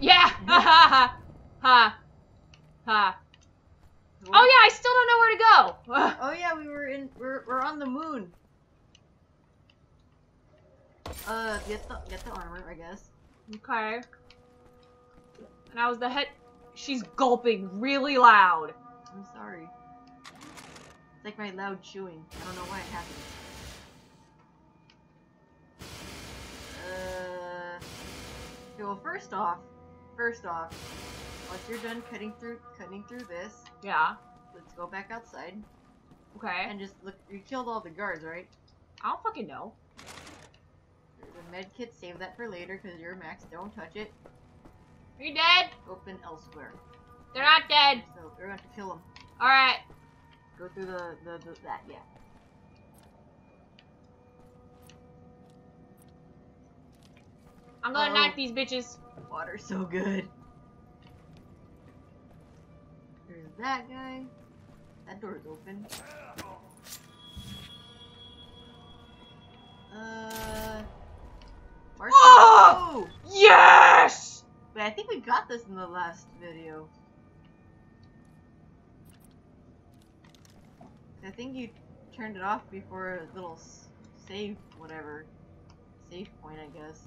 Yeah! Ha ha ha! Ha. Ha. Oh yeah, I still don't know where to go! Oh yeah, we were in. We're we're on the moon. Uh, get the get the armor, I guess. okay. And I was the head. She's gulping really loud. I'm sorry. It's like my loud chewing. I don't know why it happens. Uh. Okay, well, first off, first off, once you're done cutting through cutting through this, Yeah. let's go back outside Okay. and just look. You killed all the guards, right? I don't fucking know. A med kit. Save that for later because you're max. Don't touch it. Are you dead? Open elsewhere. They're not dead. So we're going to kill them. Alright. Go through the, the, the that yeah. I'm gonna Uh-oh. knife these bitches. Water's so good. There's that guy. That door's open. Uh. Ah! Oh! Yes! But I think we got this in the last video. I think you turned it off before a little save, whatever. Save point, I guess.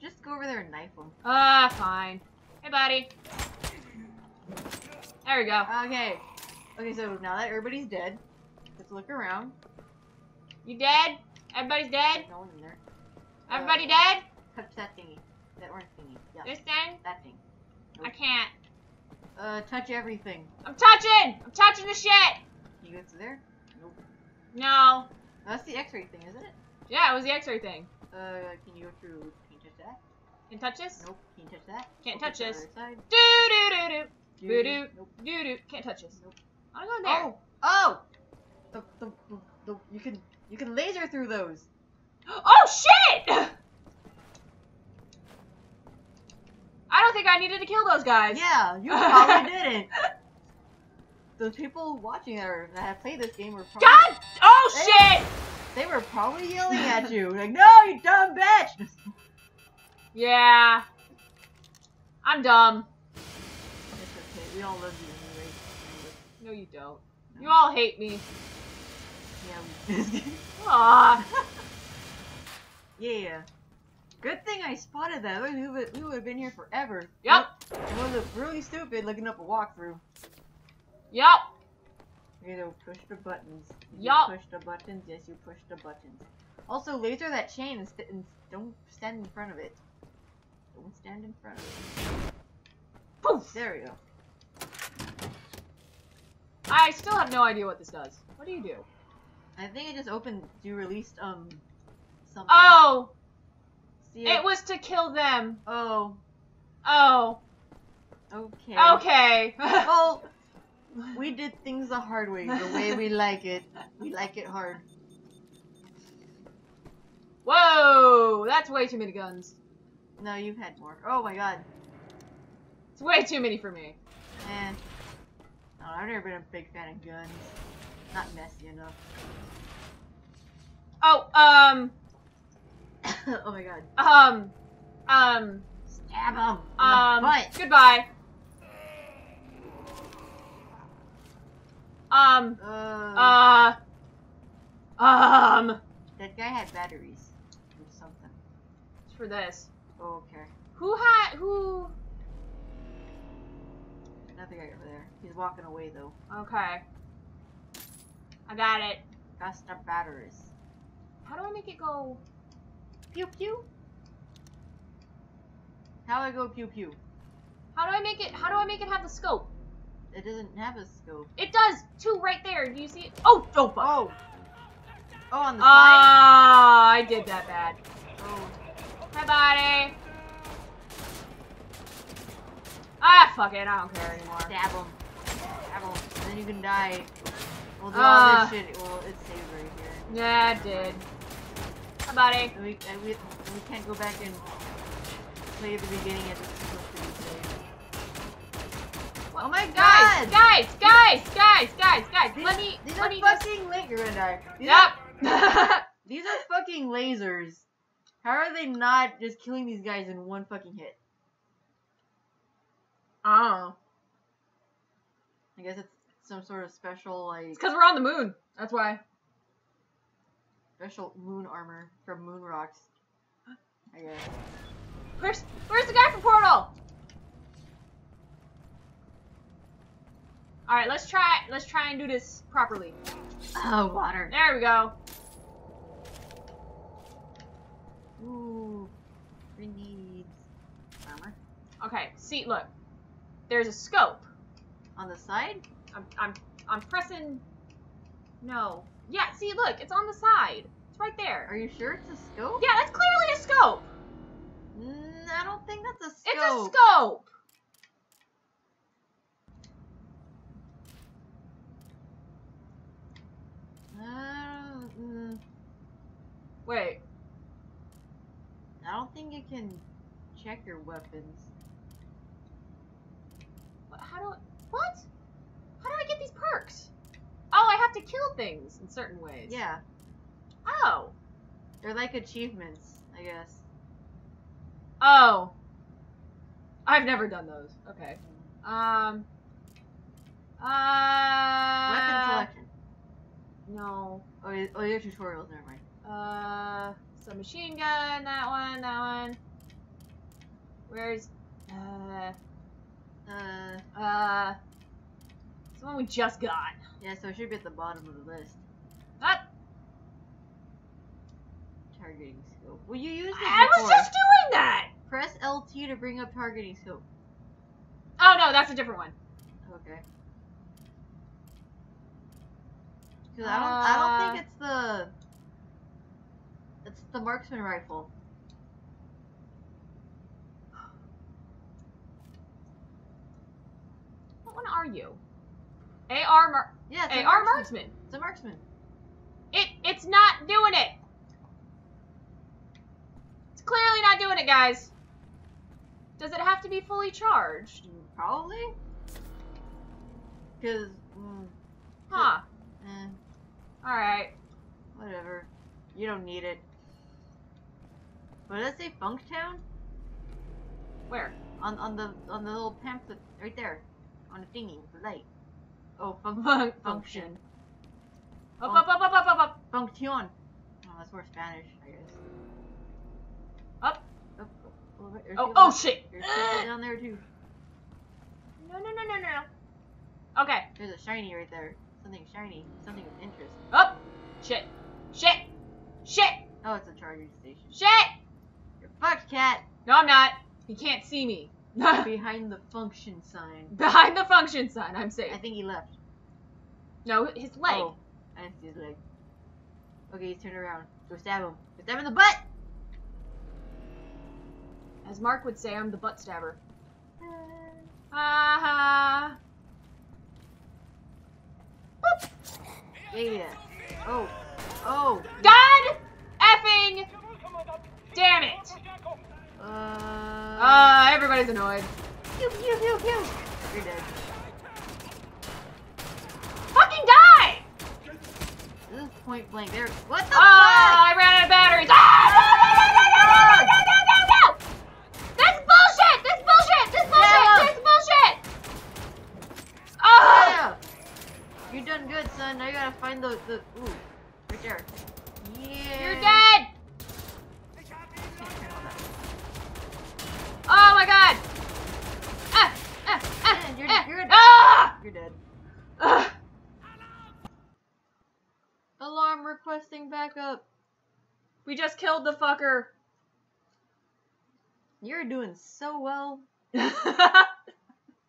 Just go over there and knife him. Ah, fine. Hey, buddy. There we go. Okay. Okay, so now that everybody's dead, let's look around. You dead? Everybody's dead? No one in there. Everybody Uh, dead? Touch that thingy. That orange thingy. Yeah, This thing? that thing. I can't. Uh, touch everything. I'm touching! I'm touching the shit! Can you go through there? Nope. No. That's the x-ray thing, isn't it? Yeah, it was the x-ray thing. Uh, can you go through, can touch that? Can touch this? Nope. Can you touch that? Can't touch this. Do do do do. Doo doo. Nope. Doo doo. Can't touch this. Nope. I'm going there. Oh! Oh! The, the, the, you can, you can laser through those. Oh shit! I don't think I needed to kill those guys. Yeah, you probably didn't. The people watching that, are, that have played this game were probably, God! Oh shit! they were probably yelling at you like, "No, you dumb bitch!" Yeah. I'm dumb. It's okay. We all love you anyway. No, you don't. No. You all hate me. Yeah. We... Aw. yeah. Good thing I spotted that. We would, we would have been here forever. Yep. It would look really stupid looking up a walkthrough. Yep. You know, push the buttons. You Yup. push the buttons. Yes, you push the buttons. Also, laser that chain and, st- and don't stand in front of it. Don't stand in front of it. Poof. There we go. I still have no idea what this does. What do you do? I think it just opened. You released um something. Oh! See It was to kill them. Oh. Oh. Okay. Okay. Well, we did things the hard way, the way we like it. We like it hard. Whoa! That's way too many guns. No, you've had more. Oh my god. It's way too many for me. No, I've never been a big fan of guns. Not messy enough. Oh, um, oh my god. um, um, Stab him! um, goodbye. Um, Uh, uh, um, that guy had batteries. Or something. it's for this. Oh, okay. Who had, who, Another guy over there. He's walking away though. okay. I got it. Got the batteries. How do I make it go? Pew pew. How do I go pew pew? How do I make it, how do I make it have the scope? It doesn't have a scope. It does, two right there. Do you see it? Oh, oh, fuck. Oh. Oh, on the side. Ah, I did that bad. Oh. Hi, buddy. Ah, fuck it. I don't care anymore. Stab him. Stab him. And then you can die. We'll do Uh. all this shit. Well, it's saved right here. Yeah, it did. Hi, buddy. And we, and we, we can't go back and play at the beginning as it's supposed to be saved. Oh my god! guys, guys, guys, guys, guys. These, Let me, these let are me fucking la- You're gonna die. These Yep. Are, these are fucking lasers. How are they not just killing these guys in one fucking hit? oh. I guess it's some sort of special like It's because we're on the moon. That's why. special moon armor from moon rocks. I guess. Where's Where's the guy from Portal? All right, let's try. Let's try and do this properly. Oh, water. There we go. Ooh. Grenades. Armor. Okay. See, look. There's a scope. On the side? I'm I'm I'm pressing. No. Yeah. See, look. It's on the side. It's right there. Are you sure it's a scope? Yeah, that's clearly a scope. Mm, I don't think that's a scope. It's a scope. Uh, mm, Wait. I think you can check your weapons. What- How do I, what? How do I get these perks? Oh, I have to kill things in certain ways. Yeah. Oh. They're like achievements, I guess. Oh. I've never done those. Okay. Um. Uh. Weapon selection. No. Oh, oh, you have tutorials, never mind. Uh. So machine gun. That one. That one. Where's? Uh. Uh, Uh. It's the one we just got. yeah, so it should be at the bottom of the list. That. Targeting scope. Will you use it I was just doing that. Press LT to bring up targeting scope. Oh no, that's a different one. Okay. Because I don't, I don't Uh, think it's the, it's the marksman rifle. What one are you? AR Mar- Yeah, it's a AR marksman. marksman. It's a marksman. It it's not doing it. It's clearly not doing it, guys. Does it have to be fully charged? Probably. Because, mm, Huh. eh, All right. whatever. You don't need it. What did it say? Funktown? Where? On on the on the little pamphlet right there, on the thingy the light. Oh, fun- Fun- function. Up, up, up, up, up, up, up. Function. Oh, that's more Spanish, I guess. Up. Up, up, a little bit. There's Oh, oh shit. There's people down there too. No, no, no, no, no. Okay. There's a shiny right there. Something shiny. Something of interest. Up. Shit. Shit. Shit. Oh, it's a charging station. Shit. Fucked, Kat. No, I'm not. He can't see me. Behind the function sign. Behind the function sign, I'm safe. I think he left. No, his leg. Oh, I see his leg. Okay, he's turned around. Go stab him. Go stab him in the butt! As Mark would say, I'm the butt stabber. Ah Ha ha. Yeah. Oh. Oh. God effing damn it! Uh. Uh, everybody's annoyed. pew pew pew pew. You're dead. Fucking die! This is point blank. There. What the Oh, I ran out of batteries. Ah, no, no, no, no, no, no, no, no, no, no, no! That's bullshit! That's bullshit! That's bullshit! Yeah. That's bullshit! Oh! Yeah. You're done good, son. Now you gotta find the the. Ooh. Right there. Yeah. You're dead! Can't turn all that. Oh my god! Ah! Ah! Ah! Yeah, you're- ah, you're- ah! You're dead. Ah! Alarm requesting backup. We just killed the fucker. You're doing so well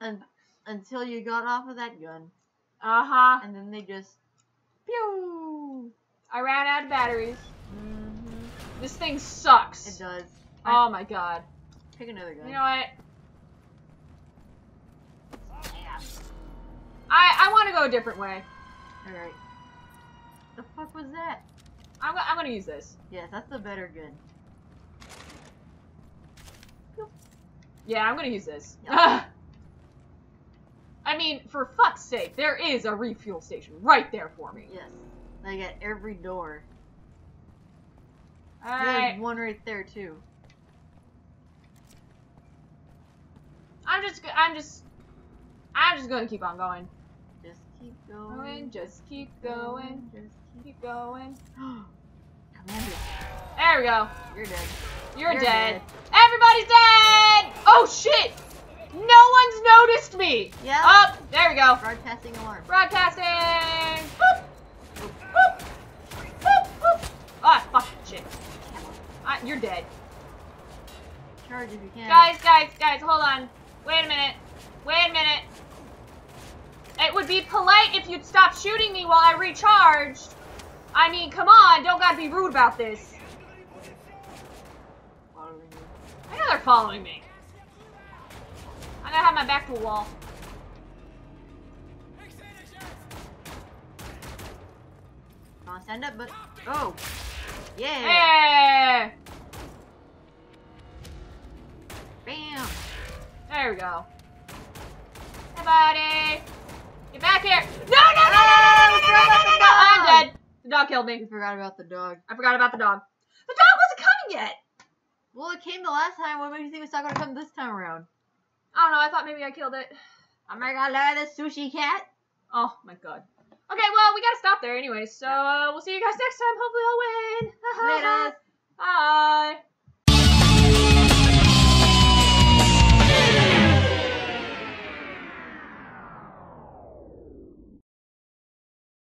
un- until you got off of that gun, Uh huh. and then they just pew. I ran out of batteries. Mm-hmm. This thing sucks. It does. Oh my god. Pick another gun. You know what? I I want to go a different way. Alright. The fuck was that? I'm I'm gonna use this. Yes, that's the better gun. Yeah, I'm gonna use this. Yeah. I mean, for fuck's sake, there is a refuel station right there for me. Yes. Like at every door. Alright. There's one right there too. I'm just, I'm just, I'm just gonna keep on going. Just keep Going, just keep going, Just keep going. There we go. you're dead. You're, You're dead. Everybody's dead! Oh shit! No one's noticed me! Yeah. Up! there we go. Broadcasting alarm. Broadcasting! Boop! Boop! Boop! Boop! Boop! Ah, fuck shit. Ah, you're dead. Charge if you can. Guys, guys, guys, hold on. Wait a minute. Wait a minute. It would be polite if you'd stop shooting me while I recharged. I mean, come on, don't gotta be rude about this. I know they're following me. I gotta have my back to a wall. Come on, stand up, but oh, yeah, Hey! bam. There we go. Hey, buddy. Get back here. No, no, no, no, no, no, no, no, no, no, no. I'm dead. The dog killed me. We forgot about the dog. I forgot about the dog. The dog wasn't coming yet. Well, it came the last time. What makes you think it's not gonna come this time around? I don't know. I thought maybe I killed it. Oh my god, look at this sushi cat. Oh my god. Okay, well, we gotta stop there anyway, so uh, we'll see you guys next time. Hopefully I'll win. Later.